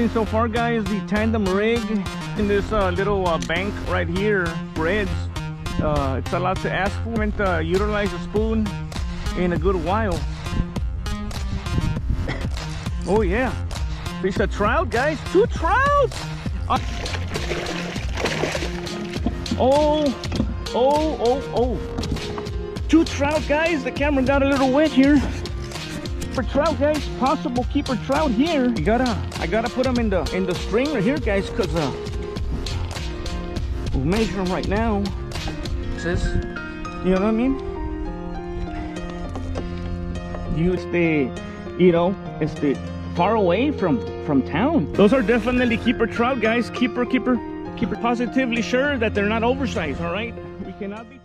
testing so far, guys, the tandem rig in this uh, little uh, bank right here, breads. Uh, it's allowed to ask for and uh, utilize a spoon in a good while. oh yeah, fish a trout, guys. Two trout. Uh, oh, oh, oh, oh. Two trout, guys. The camera got a little wet here for trout guys. Possible keeper trout here. You gotta i gotta put them in the in the string right here guys because uh we'll measure them right now. Says you know what i mean? Use the you know it's the far away from from town. Those are definitely keeper trout guys. Keeper keeper keeper. Positively sure that they're not oversized all right? We cannot be